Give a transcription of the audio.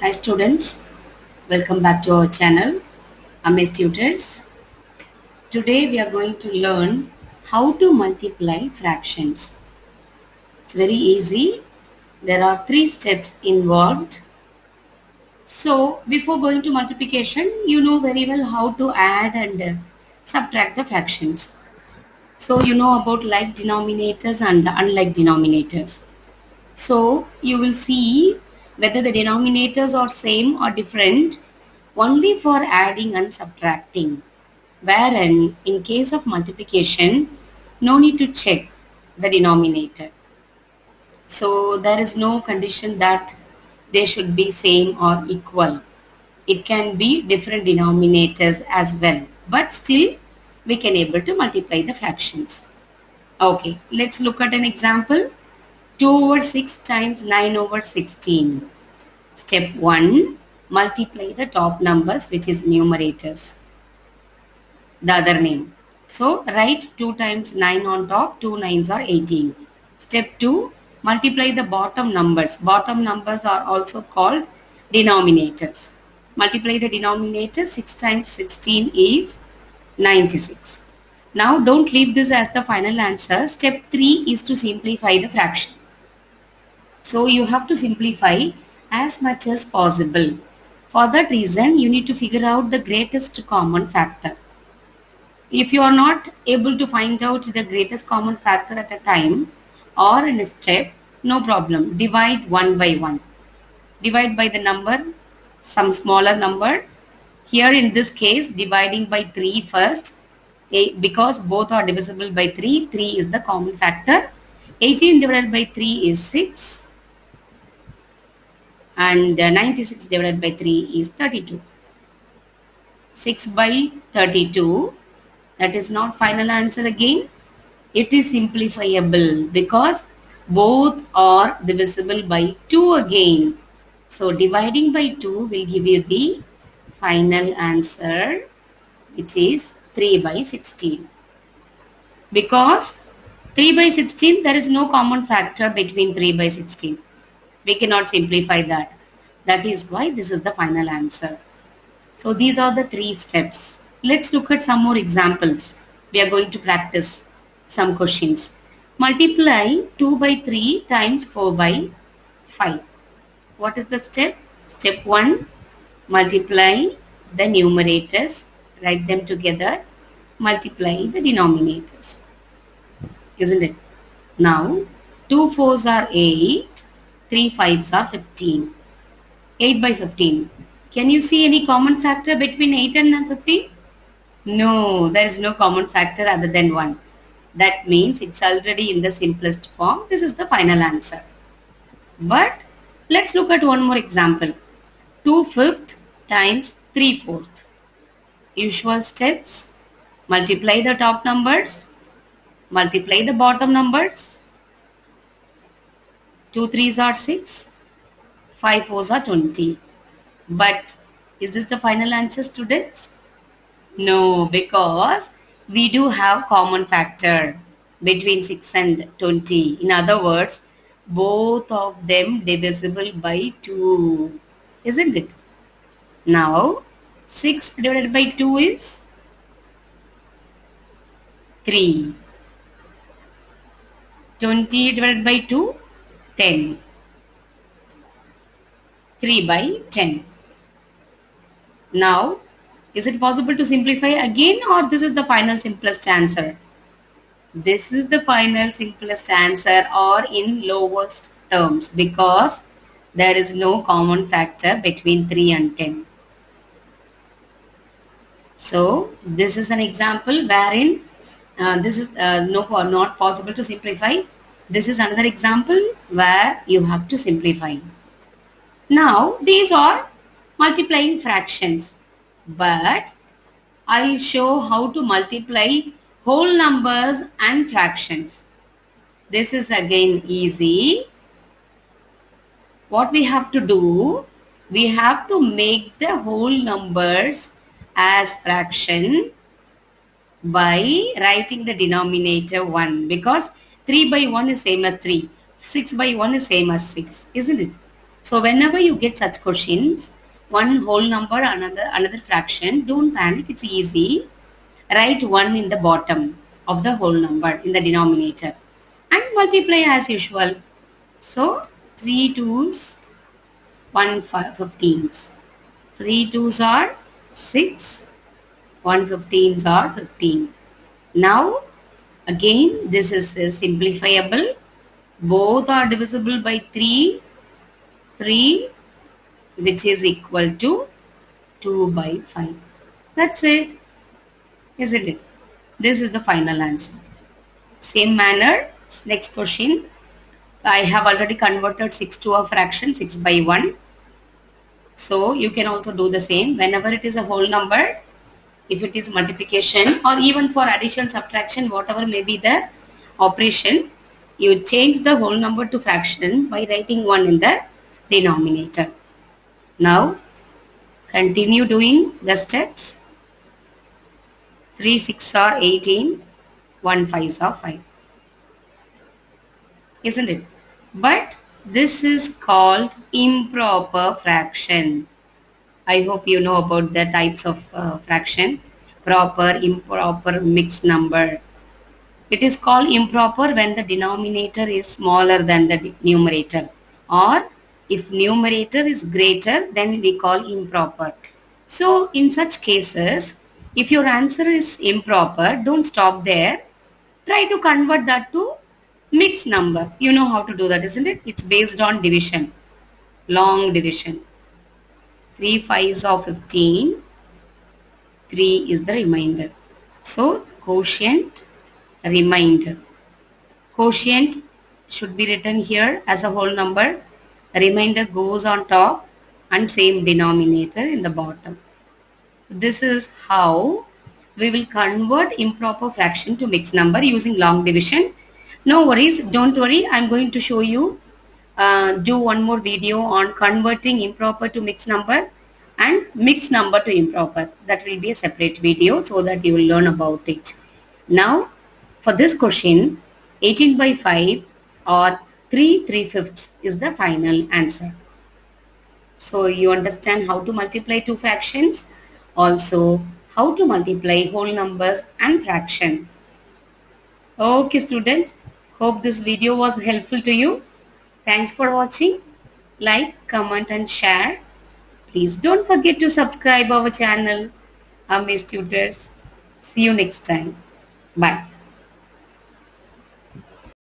Hi students, welcome back to our channel Amaze Tutors. Today we are going to learn how to multiply fractions. It's very easy. There are three steps involved. So before going to multiplication, you know very well how to add and uh, subtract the fractions. So you know about like denominators and unlike denominators. So you will see whether the denominators are same or different only for adding and subtracting. Wherein in case of multiplication, no need to check the denominator. So there is no condition that they should be same or equal. It can be different denominators as well. But still we can able to multiply the fractions. Okay, let's look at an example. 2 over 6 times 9 over 16. Step 1. Multiply the top numbers which is numerators. The other name. So write 2 times 9 on top. 2 9s are 18. Step 2. Multiply the bottom numbers. Bottom numbers are also called denominators. Multiply the denominator. 6 times 16 is 96. Now don't leave this as the final answer. Step 3 is to simplify the fraction. So you have to simplify as much as possible. For that reason, you need to figure out the greatest common factor. If you are not able to find out the greatest common factor at a time or in a step, no problem. Divide one by one. Divide by the number, some smaller number. Here in this case, dividing by 3 first. Because both are divisible by 3, 3 is the common factor. 18 divided by 3 is 6 and uh, 96 divided by 3 is 32. 6 by 32 that is not final answer again. It is simplifiable because both are divisible by 2 again. So dividing by 2 will give you the final answer which is 3 by 16. Because 3 by 16 there is no common factor between 3 by 16 we cannot simplify that. That is why this is the final answer. So these are the three steps. Let's look at some more examples. We are going to practice some questions. Multiply 2 by 3 times 4 by 5. What is the step? Step 1. Multiply the numerators. Write them together. Multiply the denominators. Isn't it? Now, 2 4s are 8 3 5s are 15. 8 by 15. Can you see any common factor between 8 and 15? No, there is no common factor other than 1. That means it's already in the simplest form. This is the final answer. But let's look at one more example. 2 fifth times 3 fourth. Usual steps. Multiply the top numbers. Multiply the bottom numbers 2 3s are 6, 5 4s are 20. But is this the final answer students? No, because we do have common factor between 6 and 20. In other words, both of them divisible by 2. Isn't it? Now, 6 divided by 2 is 3. 20 divided by 2 10. 3 by 10. Now, is it possible to simplify again or this is the final simplest answer? This is the final simplest answer or in lowest terms because there is no common factor between 3 and 10. So, this is an example wherein uh, this is uh, no, not possible to simplify this is another example where you have to simplify. Now, these are multiplying fractions, but I'll show how to multiply whole numbers and fractions. This is again easy. What we have to do, we have to make the whole numbers as fraction by writing the denominator 1 because 3 by 1 is same as 3. 6 by 1 is same as 6, isn't it? So whenever you get such questions, one whole number, another, another fraction, don't panic, it's easy. Write 1 in the bottom of the whole number in the denominator and multiply as usual. So 3 twos, 1 15s. 3 twos are 6, 1 15s are 15. Now again this is uh, simplifiable. Both are divisible by 3, 3 which is equal to 2 by 5. That's it. Isn't it? This is the final answer. Same manner, next question. I have already converted 6 to a fraction, 6 by 1. So you can also do the same. Whenever it is a whole number, if it is multiplication or even for addition, subtraction, whatever may be the operation, you change the whole number to fraction by writing 1 in the denominator. Now continue doing the steps. 3 6 are 18, 1 5 are 5. Isn't it? But this is called improper fraction. I hope you know about the types of uh, fraction. Proper, improper, mixed number. It is called improper when the denominator is smaller than the numerator or if numerator is greater, then we call improper. So in such cases, if your answer is improper, don't stop there. Try to convert that to mixed number. You know how to do that, isn't it? It's based on division, long division. 3 5s of 15, 3 is the remainder. So quotient, remainder. Quotient should be written here as a whole number remainder goes on top and same denominator in the bottom. This is how we will convert improper fraction to mixed number using long division. No worries, don't worry, I'm going to show you, uh, do one more video on converting improper to mixed number and mixed number to improper. That will be a separate video so that you will learn about it. Now, for this question, 18 by 5 or 3 3 fifths is the final answer. So you understand how to multiply two fractions, also how to multiply whole numbers and fraction. Okay students, hope this video was helpful to you. Thanks for watching. Like, comment and share. Please don't forget to subscribe our channel, Amaze Tutors. See you next time. Bye.